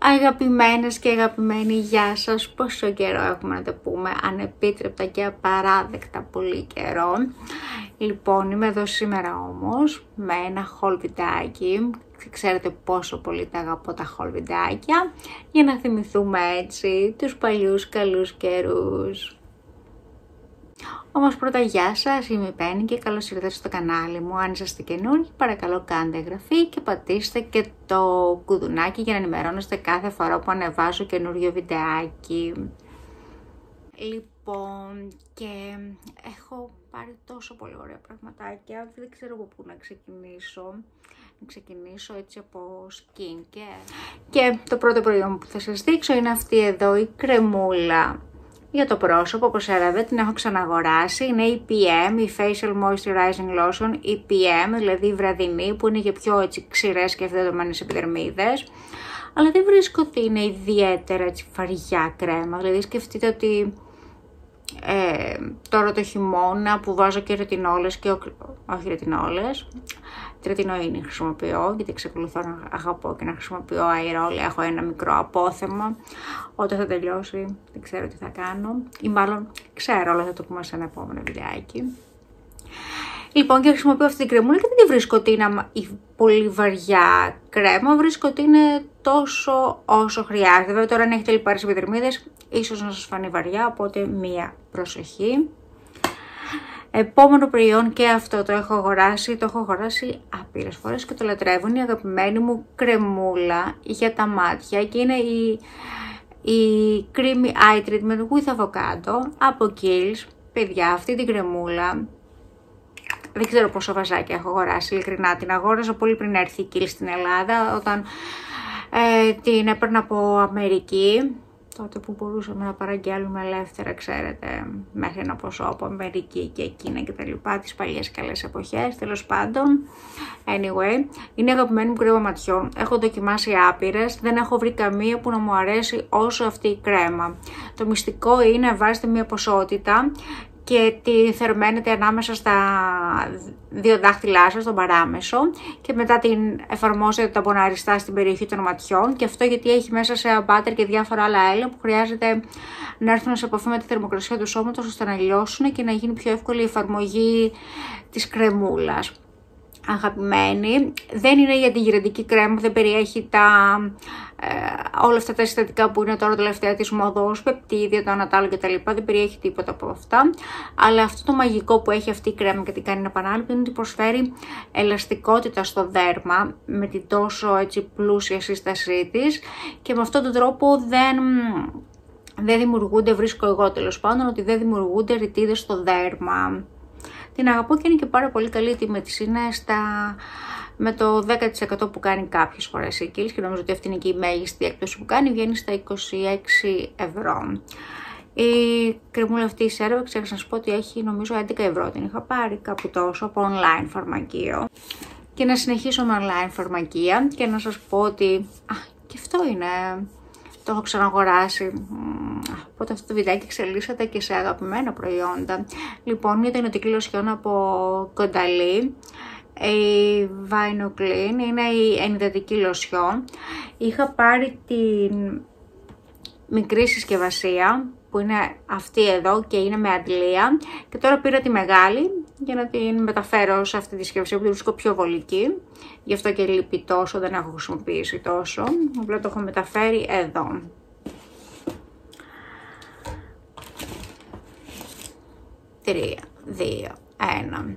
Αγαπημένες και αγαπημένοι, γεια σας. Πόσο καιρό έχουμε να το πούμε, ανεπίτρεπτα και απαράδεκτα πολύ καιρό. Λοιπόν, είμαι εδώ σήμερα όμως με ένα haul βιντεάκι. Ξέρετε πόσο πολύ τα αγαπώ τα haul βιντεάκια. Για να θυμηθούμε έτσι τους παλιούς καλούς καιρούς. Όμως πρώτα γεια σας, είμαι η Πέννη και καλώς ήρθατε στο κανάλι μου. Αν είσαστε καινούργοι παρακαλώ κάντε εγγραφή και πατήστε και το κουδουνάκι για να ενημερώνεστε κάθε φορά που ανεβάζω καινούριο βιντεάκι. Λοιπόν, και έχω πάρει τόσο πολύ ωραία πραγματάκια, δεν ξέρω από πού να ξεκινήσω. Να ξεκινήσω έτσι από skincare. Και το πρώτο προϊόν που θα σας δείξω είναι αυτή εδώ η κρεμούλα για το πρόσωπο, όπως έλαβε, την έχω ξαναγοράσει. Είναι η PM, η Facial Moisturizing Lotion, η PM, δηλαδή η βραδινή, που είναι για πιο έτσι ξηρές και ευθεδομένες επιδερμίδες. Αλλά δεν βρίσκω ότι είναι ιδιαίτερα έτσι φαριά κρέμα. Δηλαδή σκεφτείτε ότι ε, τώρα το χειμώνα που βάζω και ρετινόλες και όχι ρετινόλες τρετινοίνη χρησιμοποιώ γιατί εξακολουθώ να αγαπώ και να χρησιμοποιώ αερόλια έχω ένα μικρό απόθεμα. Όταν θα τελειώσει δεν ξέρω τι θα κάνω. Ή μάλλον ξέρω αλλά θα το πούμε σε ένα επόμενο βιντεάκι. Λοιπόν και χρησιμοποιώ αυτή την κρεμούλα και δεν τη βρίσκω ότι είναι πολύ βαριά κρέμα, βρίσκω ότι είναι τόσο όσο χρειάζεται. Βέβαια τώρα αν έχετε λιπάρες επιδερμίδες ίσως να σας φανεί βαριά, οπότε μία προσοχή. Επόμενο προϊόν και αυτό το έχω αγοράσει, το έχω αγοράσει άπειρες φορές και το λατρεύω. Είναι η αγαπημένη μου κρεμούλα για τα μάτια και είναι η, η Creamy Eye Treatment with Avocado από Kiehl's. Παιδιά, αυτή την κρεμούλα δεν ξέρω πόσο βαζάκια έχω αγοράσει, ειλικρινά την αγόρασα πολύ πριν έρθει η Kiehl's στην Ελλάδα, όταν ε, την έπαιρνα από Αμερική τότε που μπορούσαμε να παραγγέλνουμε ελεύθερα, ξέρετε, μέχρι ένα ποσό από Αμερική και Κίνα και τα λοιπά, τις παλιές καλές εποχές, τέλος πάντων. Anyway, είναι αγαπημένη μου κρέμα ματιών. Έχω δοκιμάσει άπειρες, δεν έχω βρει καμία που να μου αρέσει όσο αυτή η κρέμα. Το μυστικό είναι να βάζετε μια ποσότητα και τη θερμαίνετε ανάμεσα στα δύο δάχτυλά σας, τον παράμεσο και μετά την εφαρμόζετε τα ποναριστά στην περιοχή των ματιών και αυτό γιατί έχει μέσα σε μπάτερ και διάφορα άλλα έλαια που χρειάζεται να έρθουν σε επαφή με τη θερμοκρασία του σώματος ώστε να λιώσουν και να γίνει πιο εύκολη η εφαρμογή της κρεμούλας αγαπημένη. Δεν είναι η αντιγυρετική κρέμα, δεν περιέχει τα, ε, όλα αυτά τα συστατικά που είναι τώρα τελευταία της μοδός, πεπτίδια, το ανατάλλο κτλ. Δεν περιέχει τίποτα από αυτά. Αλλά αυτό το μαγικό που έχει αυτή η κρέμα και την κάνει επανάληψη είναι ότι προσφέρει ελαστικότητα στο δέρμα με την τόσο έτσι πλούσια σύστασή της και με αυτόν τον τρόπο δεν δεν δημιουργούνται, βρίσκω εγώ τέλος πάντων, ότι δεν δημιουργούνται ρητίδες στο δέρμα. Την αγαπώ και είναι και πάρα πολύ καλή τιμή της. Είναι στα... με το 10% που κάνει κάποιες φορές η Kiehl's και νομίζω ότι αυτή είναι και η μέγιστη έκπτωση που κάνει, βγαίνει στα 26 ευρώ. Η κρεμούλα αυτή η σέρβα, ξέχασα να σου πω ότι έχει νομίζω 11 ευρώ. Την είχα πάρει κάπου τόσο από online φαρμακείο. Και να συνεχίσω με online φαρμακεία και να σας πω ότι... Α, και αυτό είναι το έχω ξαναγοράσει. Οπότε αυτό το βιντεάκι εξελίσσεται και σε αγαπημένα προϊόντα. Λοιπόν, είναι το ενωτική λοσιόν από κονταλή. Η Clean είναι η ενυδατική λοσιόν. Είχα πάρει την μικρή συσκευασία που είναι αυτή εδώ και είναι με αντλία και τώρα πήρα τη μεγάλη για να την μεταφέρω σε αυτή τη συσκευασία που τη βρίσκω πιο βολική. Γι' αυτό και λείπει τόσο, δεν έχω χρησιμοποιήσει τόσο. Απλά το έχω μεταφέρει εδώ. Τρία, δύο, ένα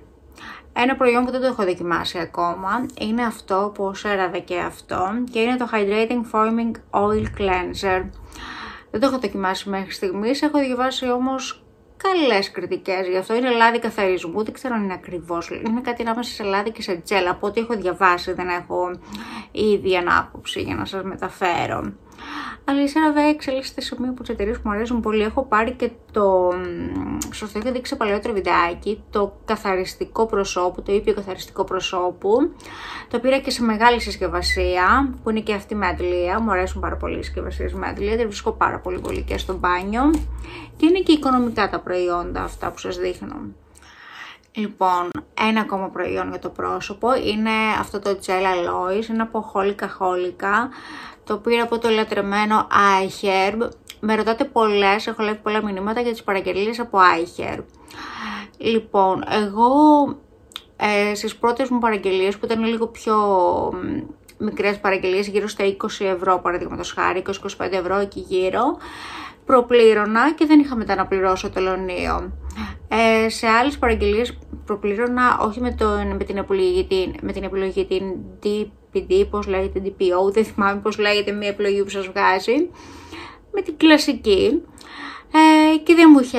ένα προϊόν που δεν το έχω δοκιμάσει ακόμα είναι αυτό που έραβε και αυτό και είναι το Hydrating Foaming Oil Cleanser δεν το έχω δοκιμάσει μέχρι στιγμής. Έχω διαβάσει όμως καλές κριτικές γι' αυτό. Είναι λάδι καθαρισμού, δεν ξέρω αν είναι ακριβώς. Είναι κάτι ανάμεσα σε λάδι και σε τζέλα. Από ό,τι έχω διαβάσει, δεν έχω ήδη ανάποψη για να σας μεταφέρω. Αλλά η CeraVe εξελίσσεται σε μία από τις εταιρείες που μου αρέσουν πολύ. Έχω πάρει και το. Σα το είχα δείξει παλαιότερο βιντεάκι. Το καθαριστικό προσώπου, το ήπιο καθαριστικό προσώπου. Το πήρα και σε μεγάλη συσκευασία, που είναι και αυτή με αντλία. Μου αρέσουν πάρα πολύ οι συσκευασίες με αντλία. Δεν βρίσκω πάρα πολύ πολύ και στο μπάνιο. Και είναι και οικονομικά τα προϊόντα αυτά που σας δείχνω. Λοιπόν, ένα ακόμα προϊόν για το πρόσωπο είναι αυτό το Gel Aloes, είναι από χόλικα χόλικα. Το πήρα από το λατρεμένο iHerb. Με ρωτάτε πολλές, έχω λάβει πολλά μηνύματα για τις παραγγελίες από iHerb. Λοιπόν, εγώ ε, στις πρώτες μου παραγγελίες που ήταν λίγο πιο μικρές παραγγελίες, γύρω στα 20 ευρώ παραδείγματος χάρη, 20-25 ευρώ εκεί γύρω, προπλήρωνα και δεν είχα μετά να πληρώσω τελωνίο. Ε, σε άλλες παραγγελίες προπλήρωνα όχι με, τον, με, την επιλογή, την, με την επιλογή την DPD, πώς λέγεται DPO, δεν θυμάμαι πώς λέγεται μια επιλογή που σας βγάζει, με την κλασική. Ε, και δεν μου είχε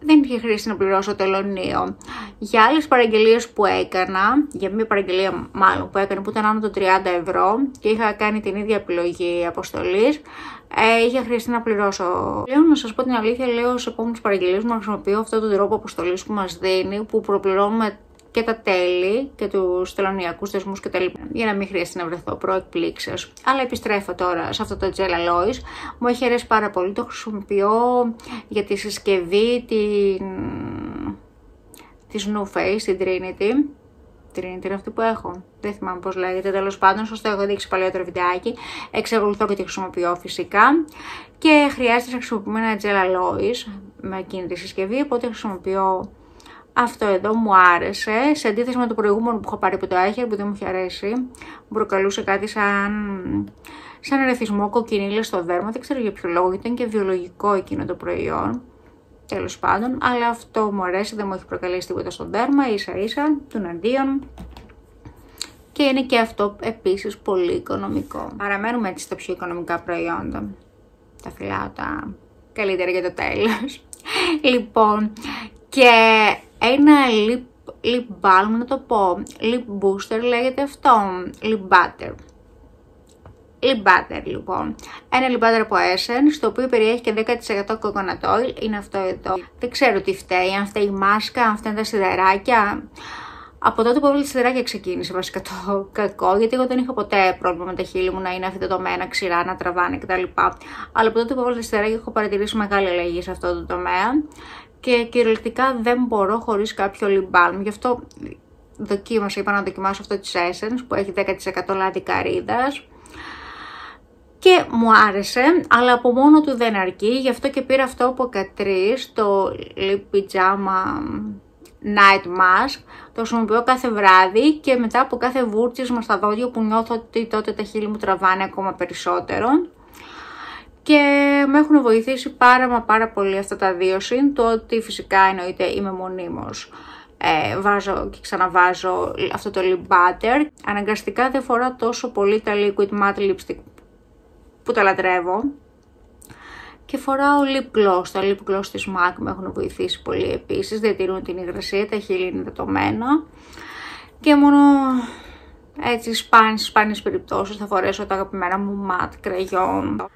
δεν είχε χρήση να πληρώσω τελωνίο. Για άλλες παραγγελίες που έκανα, για μια παραγγελία μάλλον που έκανα που ήταν άνω των 30 ευρώ και είχα κάνει την ίδια επιλογή αποστολής, ε, είχε χρειαστεί να πληρώσω. Λέω να σας πω την αλήθεια, λέω σε επόμενες παραγγελίες μου να χρησιμοποιώ αυτόν τον τρόπο αποστολής που μας δίνει, που προπληρώνουμε και τα τέλη και τους τελωνιακούς θεσμούς και τα λοιπά, για να μην χρειαστεί να βρεθώ προεκπλήξεως. Αλλά επιστρέφω τώρα σε αυτό το Gel Alloys. Μου έχει αρέσει πάρα πολύ. Το χρησιμοποιώ για τη συσκευή την... της New Face, την Trinity. Trinity είναι αυτή που έχω. Δεν θυμάμαι πώς λέγεται. Τέλος πάντων, σωστό έχω δείξει παλιότερο βιντεάκι. Εξακολουθώ και τη χρησιμοποιώ φυσικά. Και χρειάζεται να χρησιμοποιούμε ένα Gel Alloys με εκείνη τη συσκευή. Οπότε χρησιμοποιώ αυτό εδώ μου άρεσε, σε αντίθεση με το προηγούμενο που είχα πάρει από το Eicher που δεν μου είχε αρέσει. Μου προκαλούσε κάτι σαν, σαν ερεθισμό κοκκινίλες στο δέρμα, δεν ξέρω για ποιο λόγο, ήταν και βιολογικό εκείνο το προϊόν. Τέλος πάντων, αλλά αυτό μου αρέσει, δεν μου έχει προκαλέσει τίποτα στο δέρμα, ίσα ίσα, του αντίον. Και είναι και αυτό επίσης πολύ οικονομικό. Παραμένουμε έτσι στα πιο οικονομικά προϊόντα. Τα φυλάω τα καλύτερα για το τέλος. λοιπόν, και ένα lip, lip balm, να το πω, lip booster λέγεται αυτό, lip butter. Lip butter λοιπόν. Ένα lip butter από Essence, το οποίο περιέχει και 10% coconut oil, είναι αυτό εδώ. Δεν ξέρω τι φταίει, αν φταίει η μάσκα, αν φταίνουν τα σιδεράκια. Από τότε που έβαλε τα σιδεράκια ξεκίνησε βασικά το κακό, γιατί εγώ δεν είχα ποτέ πρόβλημα με τα χείλη μου να είναι αυτό το τομέα, ξηρά, να τραβάνε κτλ. Αλλά από τότε που έβαλε τα σιδεράκια έχω παρατηρήσει μεγάλη αλλαγή σε αυτό το τομέα και κυριολεκτικά δεν μπορώ χωρίς κάποιο lip balm. Γι' αυτό δοκίμασα, είπα να δοκιμάσω αυτό της Essence που έχει 10% λάδι καρύδας και μου άρεσε, αλλά από μόνο του δεν αρκεί, γι' αυτό και πήρα αυτό από Catrice, το Lip Pyjama Night Mask. Το χρησιμοποιώ κάθε βράδυ και μετά από κάθε βούρτσισμα στα δόντια που νιώθω ότι τότε τα χείλη μου τραβάνε ακόμα περισσότερο και με έχουν βοηθήσει πάρα μα πάρα πολύ αυτά τα δύο συν το ότι φυσικά εννοείται είμαι μονίμως ε, βάζω και ξαναβάζω αυτό το lip butter. Αναγκαστικά δεν φοράω τόσο πολύ τα liquid matte lipstick που τα λατρεύω. Και φοράω lip gloss, τα lip gloss της MAC με έχουν βοηθήσει πολύ επίσης, διατηρούν την υγρασία, τα χείλη είναι δεδομένα και μόνο έτσι σπάνιες, σπάνιες περιπτώσεις θα φορέσω τα αγαπημένα μου matte κραγιόν.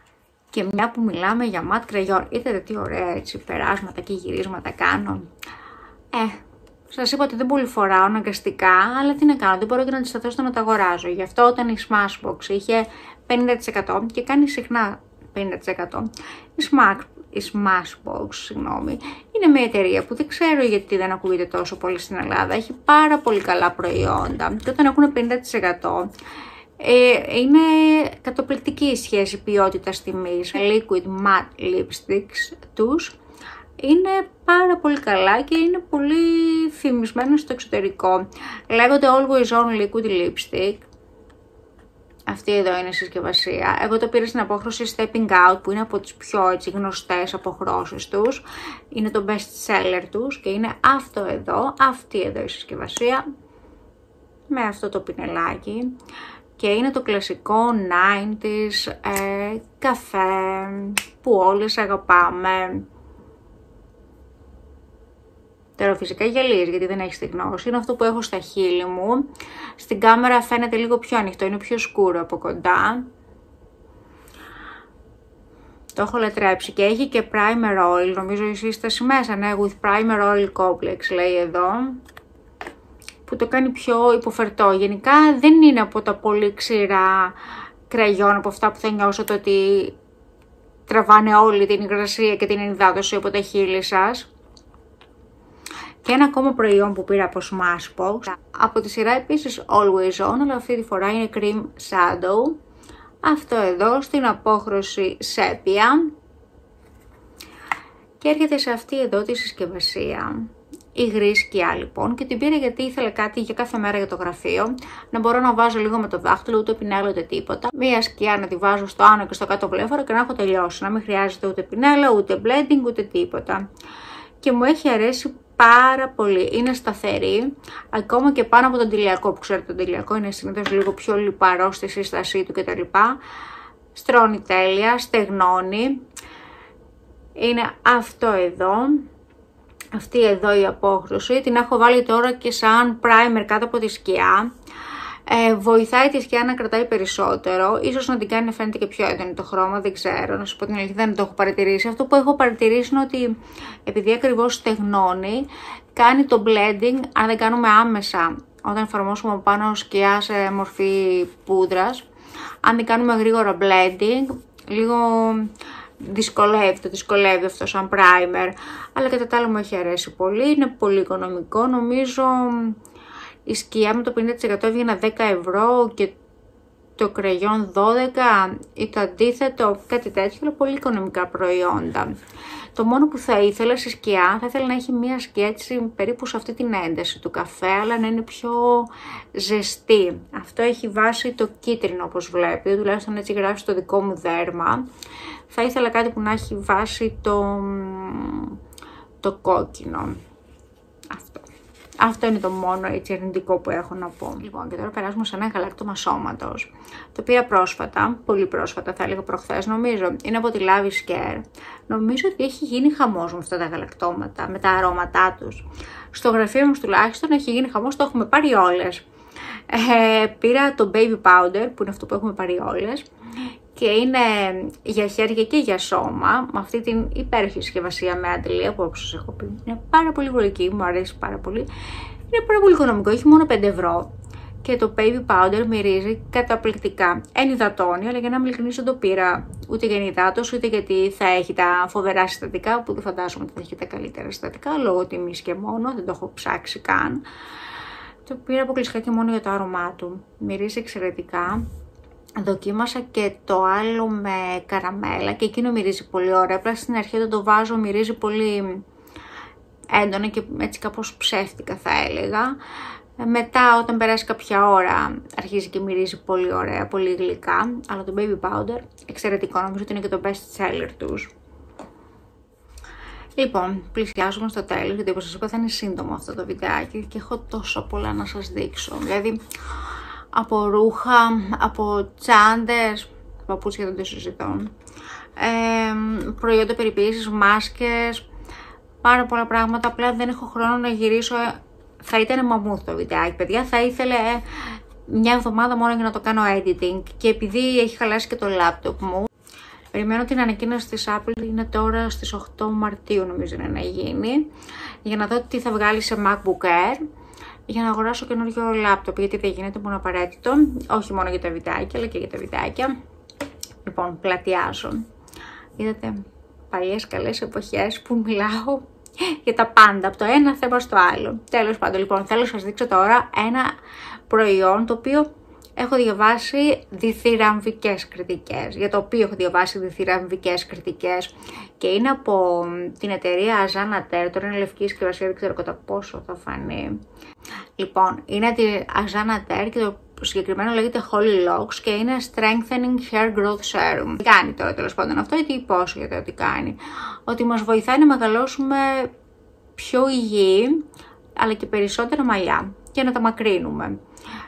Και μια που μιλάμε για ματ κραγιόν, είδατε τι ωραία έτσι περάσματα και γυρίσματα κάνω. Ε, σας είπα ότι δεν πολύ φοράω αναγκαστικά, αλλά τι να κάνω, δεν μπορώ και να αντισταθώ στο να τα αγοράζω. Γι' αυτό όταν η Smashbox είχε 50% και κάνει συχνά 50%, η, Smash, η Smashbox, συγγνώμη, είναι μια εταιρεία που δεν ξέρω γιατί δεν ακούγεται τόσο πολύ στην Ελλάδα. Έχει πάρα πολύ καλά προϊόντα και όταν έχουν 50% ε, είναι κατοπληκτική η σχέση ποιότητας τιμής. Liquid matte lipsticks τους είναι πάρα πολύ καλά και είναι πολύ φημισμένο στο εξωτερικό. Λέγονται Always On Liquid Lipstick. Αυτή εδώ είναι η συσκευασία. Εγώ το πήρα στην απόχρωση Stepping Out που είναι από τις πιο έτσι, γνωστές αποχρώσεις τους. Είναι το best seller τους και είναι αυτό εδώ, αυτή εδώ η συσκευασία με αυτό το πινελάκι και είναι το κλασικό 90s ε, καφέ που όλες αγαπάμε. Τώρα φυσικά γελίες γιατί δεν έχεις τη γνώση. Είναι αυτό που έχω στα χείλη μου. Στην κάμερα φαίνεται λίγο πιο ανοιχτό, είναι πιο σκούρο από κοντά. Το έχω λατρέψει και έχει και primer oil, νομίζω η σύσταση μέσα, ναι, with primer oil complex λέει εδώ που το κάνει πιο υποφερτό. Γενικά δεν είναι από τα πολύ ξηρά κραγιόν, από αυτά που θα νιώσετε ότι τραβάνε όλη την υγρασία και την ενυδάτωση από τα χείλη σας. Και ένα ακόμα προϊόν που πήρα από Smashbox, από τη σειρά επίσης Always On, αλλά αυτή τη φορά είναι Cream Shadow. αυτό εδώ στην απόχρωση σέπια και έρχεται σε αυτή εδώ τη συσκευασία η γρή σκιά λοιπόν και την πήρα γιατί ήθελα κάτι για κάθε μέρα για το γραφείο, να μπορώ να βάζω λίγο με το δάχτυλο, ούτε πινέλο ούτε τίποτα. Μία σκιά να τη βάζω στο άνω και στο κάτω βλέφαρο και να έχω τελειώσει, να μην χρειάζεται ούτε πινέλο, ούτε blending, ούτε τίποτα. Και μου έχει αρέσει πάρα πολύ. Είναι σταθερή, ακόμα και πάνω από τον τηλιακό που ξέρετε τον τηλιακό είναι συνήθως λίγο πιο λιπαρό στη σύστασή του κτλ. Στρώνει τέλεια, στεγνώνει. Είναι αυτό εδώ αυτή εδώ η απόχρωση, την έχω βάλει τώρα και σαν primer κάτω από τη σκιά. Ε, βοηθάει τη σκιά να κρατάει περισσότερο, ίσως να την κάνει να φαίνεται και πιο έντονη το χρώμα, δεν ξέρω, να σου πω την αλήθεια δεν το έχω παρατηρήσει. Αυτό που έχω παρατηρήσει είναι ότι επειδή ακριβώς στεγνώνει, κάνει το blending, αν δεν κάνουμε άμεσα, όταν εφαρμόσουμε από πάνω σκιά σε μορφή πούδρας, αν δεν κάνουμε γρήγορα blending, λίγο δυσκολεύει, το δυσκολεύει αυτό σαν primer, αλλά κατά τα άλλα μου έχει αρέσει πολύ, είναι πολύ οικονομικό, νομίζω η σκιά με το 50% έβγαινε 10 ευρώ και το κραγιόν 12 ή το αντίθετο, κάτι τέτοιο, αλλά πολύ οικονομικά προϊόντα. Το μόνο που θα ήθελα σε σκιά, θα ήθελα να έχει μία σκιά έτσι περίπου σε αυτή την ένταση του καφέ, αλλά να είναι πιο ζεστή. Αυτό έχει βάσει το κίτρινο όπως βλέπετε, τουλάχιστον έτσι γράφει στο δικό μου δέρμα. Θα ήθελα κάτι που να έχει βάσει το, το κόκκινο. Αυτό. Αυτό είναι το μόνο έτσι αρνητικό που έχω να πω. Λοιπόν, και τώρα περάσουμε σε ένα γαλάκτωμα σώματος. Το οποίο πρόσφατα, πολύ πρόσφατα, θα έλεγα προχθές, νομίζω, είναι από τη Love Care. Νομίζω ότι έχει γίνει χαμός με αυτά τα γαλακτώματα, με τα αρώματά τους. Στο γραφείο μας τουλάχιστον έχει γίνει χαμός, το έχουμε πάρει όλες. Ε, πήρα το baby powder, που είναι αυτό που έχουμε πάρει όλες, και είναι για χέρια και για σώμα, με αυτή την υπέροχη συσκευασία με αντιλία που όπως σας έχω πει. Είναι πάρα πολύ γλυκή, μου αρέσει πάρα πολύ. Είναι πάρα πολύ οικονομικό, έχει μόνο 5 ευρώ. Και το baby powder μυρίζει καταπληκτικά. Ενυδατώνει, αλλά για να μην ειλικρινής δεν το πήρα ούτε για ενυδάτωση, ούτε γιατί θα έχει τα φοβερά συστατικά, που δεν φαντάζομαι ότι θα έχει τα καλύτερα συστατικά, λόγω τιμής και μόνο, δεν το έχω ψάξει καν. Το πήρα αποκλειστικά και μόνο για το άρωμά του. Μυρίζει εξαιρετικά δοκίμασα και το άλλο με καραμέλα και εκείνο μυρίζει πολύ ωραία. Απλά στην αρχή όταν το βάζω μυρίζει πολύ έντονα και έτσι κάπως ψεύτικα θα έλεγα. Μετά όταν περάσει κάποια ώρα αρχίζει και μυρίζει πολύ ωραία, πολύ γλυκά. Αλλά το baby powder εξαιρετικό, νομίζω ότι είναι και το best seller τους. Λοιπόν, πλησιάζουμε στο τέλος, γιατί όπως σας είπα θα είναι σύντομο αυτό το βιντεάκι και έχω τόσο πολλά να σας δείξω. Δηλαδή, από ρούχα, από τσάντες, παπούτσια δεν το συζητώ, ε, προϊόντα περιποίησης, μάσκες, πάρα πολλά πράγματα, απλά δεν έχω χρόνο να γυρίσω, θα ήταν μαμούθ το βιντεάκι παιδιά, θα ήθελε μια εβδομάδα μόνο για να το κάνω editing. Και επειδή έχει χαλάσει και το laptop μου, Περιμένω την ανακοίνωση της Apple, είναι τώρα στις 8 Μαρτίου νομίζω είναι να γίνει, για να δω τι θα βγάλει σε MacBook Air για να αγοράσω καινούριο λάπτοπ, γιατί δεν γίνεται μόνο απαραίτητο, όχι μόνο για τα βιντεάκια, αλλά και για τα βιντεάκια. Λοιπόν, πλατιάζω. Είδατε, παλιές καλές εποχές που μιλάω για τα πάντα, από το ένα θέμα στο άλλο. Τέλος πάντων, λοιπόν, θέλω να σας δείξω τώρα ένα προϊόν το οποίο έχω διαβάσει διθυραμβικές κριτικές, για το οποίο έχω διαβάσει διθυραμβικές κριτικές και είναι από την εταιρεία Azana Ter, τώρα είναι λευκή συσκευασία, δεν ξέρω κατά πόσο θα φανεί. Λοιπόν, είναι τη Azana Ter και το συγκεκριμένο λέγεται Holy Locks και είναι Strengthening Hair Growth Serum. Τι κάνει τώρα τέλος πάντων αυτό ή τι υπόσχεται ότι κάνει. Ότι μας βοηθάει να μεγαλώσουμε πιο υγιή αλλά και περισσότερα μαλλιά και να τα μακρύνουμε.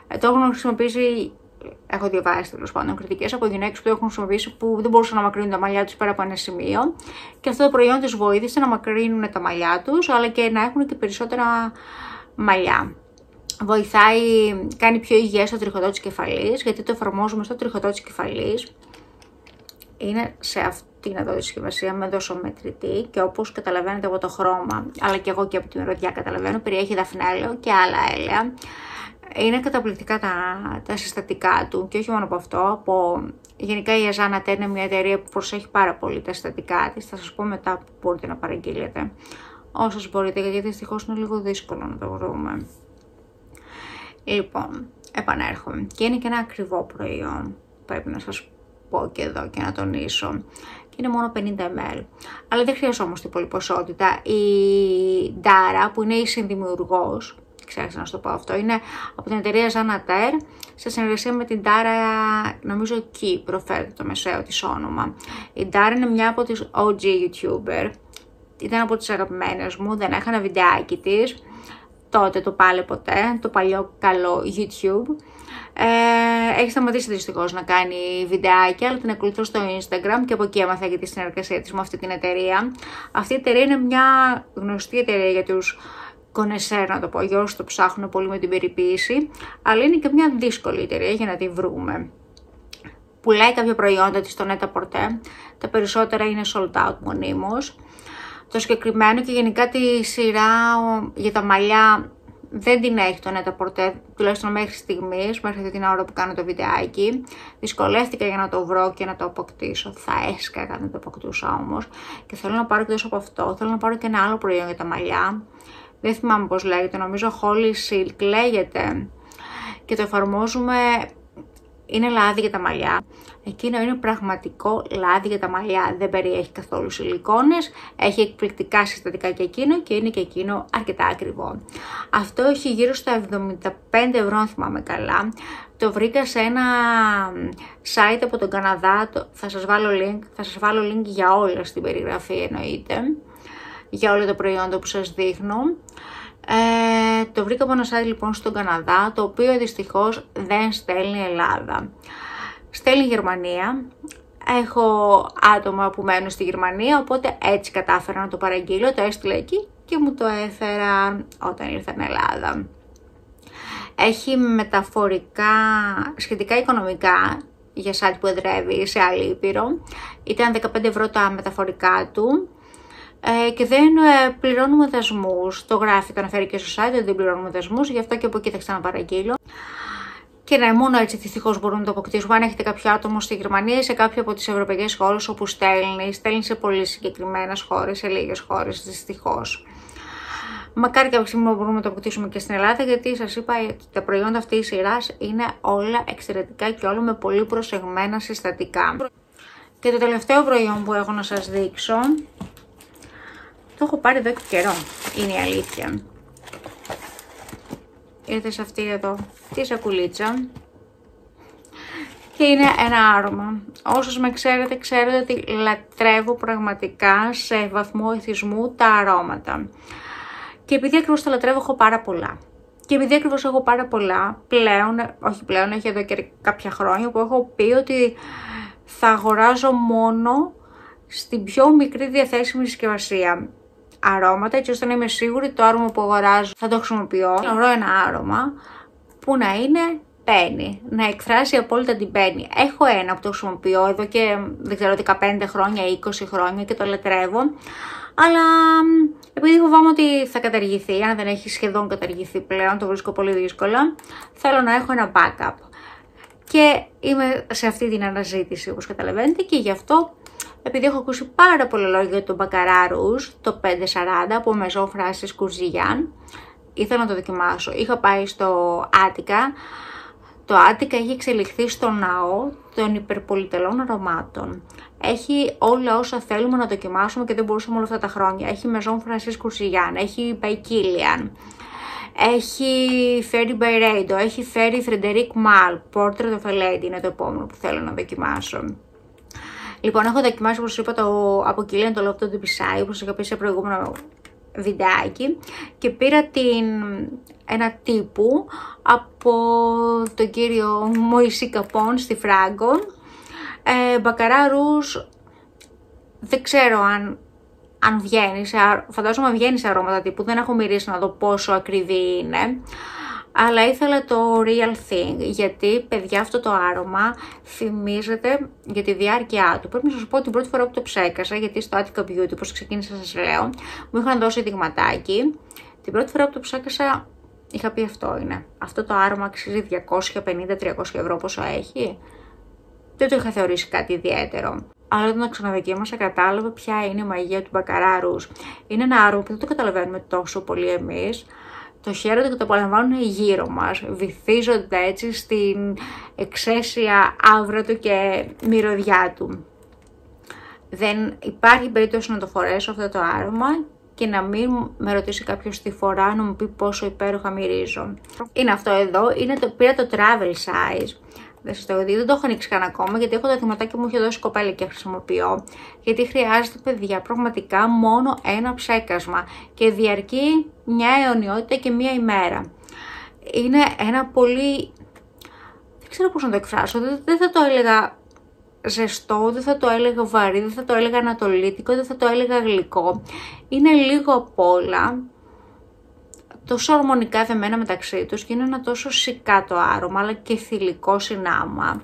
Ε, το έχουν χρησιμοποιήσει, έχω διαβάσει τέλος πάντων κριτικές από γυναίκε που το έχουν χρησιμοποιήσει που δεν μπορούσαν να μακρύνουν τα μαλλιά τους πέρα από ένα σημείο. Και αυτό το προϊόν τους βοήθησε να μακρύνουν τα μαλλιά τους, αλλά και να έχουν και περισσότερα μαλλιά. Βοηθάει, κάνει πιο υγιές το τριχωτό της κεφαλής, γιατί το εφαρμόζουμε στο τριχωτό της κεφαλής. Είναι σε αυτήν εδώ τη συσκευασία με δοσομετρητή και όπως καταλαβαίνετε από το χρώμα, αλλά και εγώ και από τη μυρωδιά καταλαβαίνω, περιέχει δαφνέλαιο και άλλα έλαια. Είναι καταπληκτικά τα, τα συστατικά του και όχι μόνο από αυτό, από... Γενικά η Azana είναι μια εταιρεία που προσέχει πάρα πολύ τα συστατικά της, θα σας πω μετά που μπορείτε να παραγγείλετε όσες μπορείτε, γιατί δυστυχώς είναι λίγο δύσκολο να το βρούμε. Λοιπόν, επανέρχομαι. Και είναι και ένα ακριβό προϊόν, πρέπει να σας πω και εδώ και να τονίσω. Και είναι μόνο 50 ml. Αλλά δεν χρειαζόμαστε πολύ ποσότητα. Η Dara που είναι η συνδημιουργός, ξέχασα να σου το πω αυτό, είναι από την εταιρεία Zanater σε συνεργασία με την Dara, νομίζω εκεί προφέρεται το μεσαίο της όνομα. Η Dara είναι μια από τις OG YouTuber, ήταν από τις αγαπημένες μου, δεν έχανα βιντεάκι της, τότε το πάλε ποτέ, το παλιό καλό YouTube. Ε, έχει σταματήσει δυστυχώς να κάνει βιντεάκια, αλλά την ακολουθώ στο Instagram και από εκεί έμαθα για τη συνεργασία της με αυτή την εταιρεία. Αυτή η εταιρεία είναι μια γνωστή εταιρεία για τους κονεσέρ, να το πω, για όσου το ψάχνουν πολύ με την περιποίηση, αλλά είναι και μια δύσκολη εταιρεία για να τη βρούμε. Πουλάει κάποια προϊόντα της στο net τα περισσότερα είναι sold out μονίμως. Το συγκεκριμένο και γενικά τη σειρά για τα μαλλιά δεν την έχει το net τουλάχιστον μέχρι στιγμής, μέχρι αυτή την ώρα που κάνω το βιντεάκι. Δυσκολεύτηκα για να το βρω και να το αποκτήσω. Θα έσκαγα να το αποκτούσα όμως. Και θέλω να πάρω εκτός από αυτό, θέλω να πάρω και ένα άλλο προϊόν για τα μαλλιά δεν θυμάμαι πώς λέγεται, νομίζω Holy Silk λέγεται. Και το εφαρμόζουμε, είναι λάδι για τα μαλλιά. Εκείνο είναι πραγματικό λάδι για τα μαλλιά, δεν περιέχει καθόλου σιλικόνες, έχει εκπληκτικά συστατικά και εκείνο και είναι και εκείνο αρκετά ακριβό. Αυτό έχει γύρω στα 75 ευρώ αν θυμάμαι καλά, το βρήκα σε ένα site από τον Καναδά, θα σας βάλω link, θα σας βάλω link για όλα στην περιγραφή εννοείται για όλα τα προϊόντα που σας δείχνω. Ε, το βρήκα από ένα site λοιπόν στον Καναδά, το οποίο δυστυχώς δεν στέλνει Ελλάδα. Στέλνει Γερμανία, έχω άτομα που μένουν στη Γερμανία, οπότε έτσι κατάφερα να το παραγγείλω, το έστειλα εκεί και μου το έφερα όταν ήρθα στην Ελλάδα. Έχει μεταφορικά, σχετικά οικονομικά, για site που εδρεύει σε άλλη ήπειρο. Ήταν 15 ευρώ τα μεταφορικά του ε, και δεν ε, πληρώνουμε δασμούς. Το γράφει, το αναφέρει και στο site ότι δεν πληρώνουμε δασμούς, γι' αυτό και από εκεί θα ξαναπαραγγείλω. Και ναι, μόνο έτσι δυστυχώς μπορούμε να το αποκτήσουμε. Αν έχετε κάποιο άτομο στη Γερμανία ή σε κάποια από τις ευρωπαϊκές χώρες όπου στέλνει, στέλνει σε πολύ συγκεκριμένες χώρες, σε λίγες χώρες δυστυχώς. Μακάρι κάποια στιγμή μπορούμε να το αποκτήσουμε και στην Ελλάδα, γιατί σας είπα ότι τα προϊόντα αυτή της σειράς είναι όλα εξαιρετικά και όλα με πολύ προσεγμένα συστατικά. Και το τελευταίο προϊόν που έχω να σας δείξω το έχω πάρει εδώ και καιρό, είναι η αλήθεια. Ήρθε σε αυτή εδώ τη σακουλίτσα και είναι ένα άρωμα. Όσους με ξέρετε, ξέρετε ότι λατρεύω πραγματικά σε βαθμό εθισμού τα αρώματα. Και επειδή ακριβώς τα λατρεύω έχω πάρα πολλά. Και επειδή ακριβώς έχω πάρα πολλά, πλέον, όχι πλέον, έχει εδώ και κάποια χρόνια που έχω πει ότι θα αγοράζω μόνο στην πιο μικρή διαθέσιμη συσκευασία αρώματα έτσι ώστε να είμαι σίγουρη το άρωμα που αγοράζω θα το χρησιμοποιώ. Να βρω ένα άρωμα που να είναι πένι, να εκφράσει απόλυτα την πένι. Έχω ένα που το χρησιμοποιώ εδώ και δεν ξέρω 15 χρόνια, 20 χρόνια και το λατρεύω. Αλλά επειδή φοβάμαι ότι θα καταργηθεί, αν δεν έχει σχεδόν καταργηθεί πλέον, το βρίσκω πολύ δύσκολα, θέλω να έχω ένα backup. Και είμαι σε αυτή την αναζήτηση όπως καταλαβαίνετε και γι' αυτό επειδή έχω ακούσει πάρα πολλά λόγια για τον Baccarat το 540 από Maison Francis Κουρζιγιάν, ήθελα να το δοκιμάσω. Είχα πάει στο Άτικα, το Άτικα έχει εξελιχθεί στο ναό των υπερπολιτελών αρωμάτων. Έχει όλα όσα θέλουμε να δοκιμάσουμε και δεν μπορούσαμε όλα αυτά τα χρόνια. Έχει Maison Francis Κουρζιγιάν, έχει Baikilian, έχει Ferry Bayredo, έχει Ferry Frederic Mal, Portrait of a Lady είναι το επόμενο που θέλω να δοκιμάσω. Λοιπόν, έχω δοκιμάσει όπως είπα το από Kilian το Love to Beside, όπως είχα πει σε προηγούμενο βιντεάκι και πήρα την, ένα τύπου από τον κύριο Μωυσή Καπών στη Φράγκο. Ε, μπακαρά δεν ξέρω αν, αν βγαίνει, φαντάζομαι βγαίνει σε αρώματα τύπου, δεν έχω μυρίσει να δω πόσο ακριβή είναι αλλά ήθελα το real thing, γιατί παιδιά αυτό το άρωμα θυμίζεται για τη διάρκεια του. Πρέπει να σας πω την πρώτη φορά που το ψέκασα, γιατί στο Attica Beauty, όπως ξεκίνησα σας λέω, μου είχαν δώσει δειγματάκι. Την πρώτη φορά που το ψέκασα είχα πει αυτό είναι. Αυτό το άρωμα αξίζει 250-300 ευρώ πόσο έχει; Δεν το είχα θεωρήσει κάτι ιδιαίτερο. Αλλά όταν το ξαναδοκίμασα κατάλαβα ποια είναι η μαγεία του μπακαράρους. Είναι ένα άρωμα που δεν το καταλαβαίνουμε τόσο πολύ εμείς, το χαίρονται και το απολαμβάνουν γύρω μας. Βυθίζονται έτσι στην εξαίσια άβρα του και μυρωδιά του. Δεν υπάρχει περίπτωση να το φορέσω αυτό το άρωμα και να μην με ρωτήσει κάποιος τη φορά να μου πει πόσο υπέροχα μυρίζω. Είναι αυτό εδώ, είναι το, πήρα το travel size. Δεν σας το δει, δεν το έχω ανοίξει καν ακόμα γιατί έχω το θυματάκι μου έχει δώσει κοπέλα και χρησιμοποιώ. Γιατί χρειάζεται, παιδιά, πραγματικά μόνο ένα ψέκασμα και διαρκεί μια αιωνιότητα και μια ημέρα. Είναι ένα πολύ. Δεν ξέρω πώς να το εκφράσω. Δεν θα το έλεγα ζεστό, δεν θα το έλεγα βαρύ, δεν θα το έλεγα ανατολίτικο, δεν θα το έλεγα γλυκό. Είναι λίγο απ' όλα τόσο ορμονικά δεμένα μεταξύ τους και είναι ένα τόσο σικάτο άρωμα αλλά και θηλυκό συνάμα.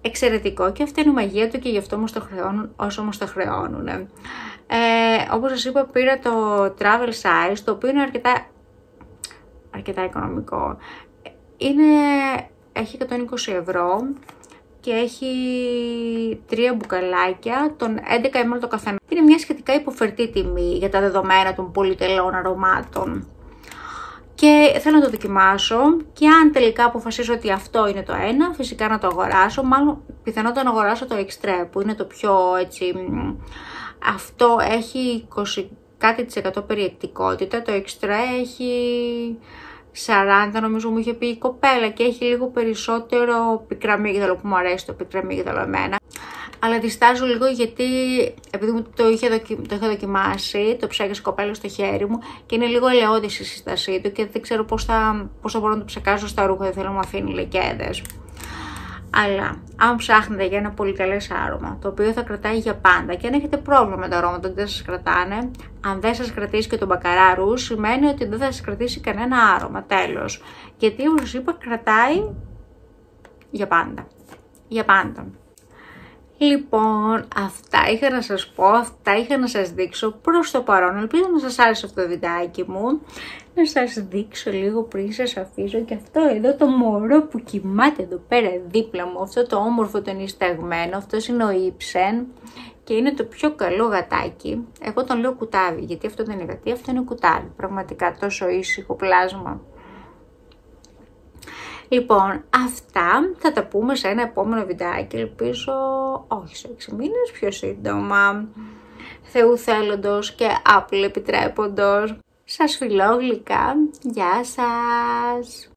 Εξαιρετικό και αυτή είναι η μαγεία του και γι' αυτό όμως το χρεώνουν όσο όμως το χρεώνουν. Ε, όπως σας είπα πήρα το travel size το οποίο είναι αρκετά, αρκετά οικονομικό. Είναι, έχει 120 ευρώ και έχει τρία μπουκαλάκια των 11 ml το καθένα. Είναι μια σχετικά υποφερτή τιμή για τα δεδομένα των πολυτελών αρωμάτων. Και θέλω να το δοκιμάσω και αν τελικά αποφασίσω ότι αυτό είναι το ένα, φυσικά να το αγοράσω, μάλλον πιθανότατα να αγοράσω το Extra που είναι το πιο έτσι, αυτό έχει 20 κάτι της εκατό περιεκτικότητα, το Extra έχει 40 νομίζω μου είχε πει η κοπέλα και έχει λίγο περισσότερο πικραμίγδαλο που μου αρέσει το πικραμίγδαλο εμένα. Αλλά διστάζω λίγο γιατί επειδή το, είχε το είχα δοκιμάσει, το ψάγισε κοπέλα στο χέρι μου και είναι λίγο ελαιώδης η σύστασή του και δεν ξέρω πώς θα, πώς θα μπορώ να το ψεκάσω στα ρούχα, δεν θέλω να μου αφήνει λεκέδες. Αλλά αν ψάχνετε για ένα πολύ καλές άρωμα, το οποίο θα κρατάει για πάντα και αν έχετε πρόβλημα με τα αρώματα ότι δεν σας κρατάνε, αν δεν σας κρατήσει και τον μπακαράρου, σημαίνει ότι δεν θα σας κρατήσει κανένα άρωμα. Τέλος. Γιατί όπως σας είπα, κρατάει για πάντα. Για πάντα. Λοιπόν, αυτά είχα να σας πω, αυτά είχα να σας δείξω προς το παρόν. Ελπίζω να σας άρεσε αυτό το βιντεάκι μου. Να σας δείξω λίγο πριν σας αφήσω και αυτό εδώ το μωρό που κοιμάται εδώ πέρα δίπλα μου. Αυτό το όμορφο το νησταγμένο, αυτός είναι ο Ήψεν και είναι το πιο καλό γατάκι. Εγώ τον λέω κουτάβι, γιατί αυτό δεν είναι γατί, αυτό είναι κουτάβι. Πραγματικά τόσο ήσυχο πλάσμα. Λοιπόν, αυτά θα τα πούμε σε ένα επόμενο βιντεάκι, ελπίζω όχι σε 6 μήνες, πιο σύντομα. Θεού θέλοντος και Apple επιτρέποντος. Σας φιλώ γλυκά. Γεια σας.